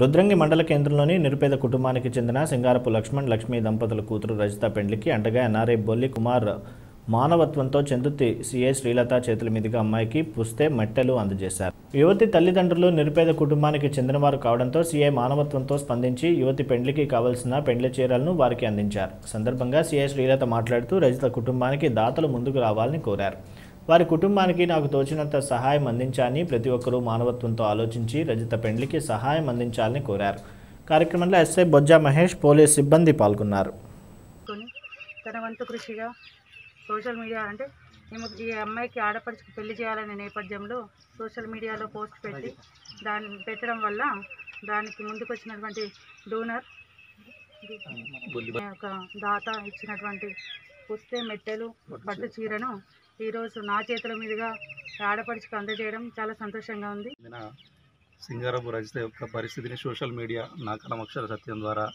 రుద్రంగి మండల కేంద్రంలోని నిరుపేద కుటుంబానికి చెందిన సింగారపు లక్ష్మణ్ లక్ష్మీ దంపతుల కూతురు రజిత పెండ్లికి అండగా ఎన్ఆర్ఐ బొల్లి కుమార్ మానవత్వంతో చెందుతి సిఐ శ్రీలత చేతుల మీదుగా అమ్మాయికి పుస్తే మెట్టెలు అందజేశారు. యువతి తల్లిదండ్రులు నిరుపేద కుటుంబానికి చెందినవారు కావడంతో సిఐ మానవత్వంతో స్పందించి యువతి పెండ్లికి కావలసిన పెండ్లి చీరలను వారికి అందించారు. సందర్భంగా సిఐ శ్రీలత మాట్లాడుతూ రజిత కుటుంబానికి దాతలు ముందుకు రావాలని కోరారు. వారి కుటుంబానికి నాకు తోచినంత సహాయం అందించాలని ప్రతి ఒక్కరూ మానవత్వంతో ఆలోచించి రజిత పెండ్లికి సహాయం అందించాలని కోరారు. కార్యక్రమంలో ఎస్ఐ బొజ్జా మహేష్ పోలీస్ సిబ్బంది పాల్గొన్నారు. తన వంతు కృషిగా సోషల్ మీడియా అంటే మేము ఈ అమ్మాయికి ఆడపడుచుకు పెళ్ళి చేయాలనే నేపథ్యంలో సోషల్ మీడియాలో పోస్ట్ పెట్టి దాన్ని పెట్టడం వల్ల దానికి ముందుకు వచ్చినటువంటి డోనర్ ఒక దాత ఇచ్చినటువంటి పుస్తే మెట్టెలు పట్టు చీరను ఈరోజు నా చేతుల మీదుగా ఆడపడుచుకు అందజేయడం చాలా సంతోషంగా ఉంది. సింగారపు రజిత యొక్క పరిస్థితిని సోషల్ మీడియా నా కలమక్షర సత్యం ద్వారా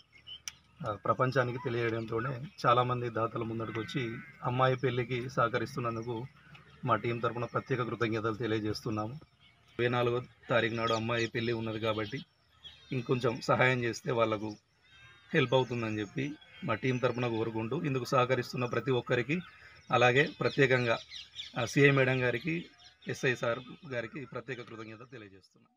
ప్రపంచానికి తెలియడంతోనే చాలామంది దాతలు ముందడుకు వచ్చి అమ్మాయి పెళ్ళికి సహకరిస్తున్నందుకు మా టీం తరపున ప్రత్యేక కృతజ్ఞతలు తెలియజేస్తున్నాము. ఇరవై నాలుగో తారీఖు నాడు అమ్మాయి పెళ్ళి ఉన్నది కాబట్టి ఇంకొంచెం సహాయం చేస్తే వాళ్ళకు హెల్ప్ అవుతుందని చెప్పి మా టీం తరపున కోరుకుంటూ ఇందుకు సహకరిస్తున్న ప్రతి ఒక్కరికి అలాగే ప్రత్యేకంగా సిఐ మేడం గారికి ఎస్ఐ సార్ గారికి ప్రత్యేక కృతజ్ఞత తెలియజేస్తున్నాను.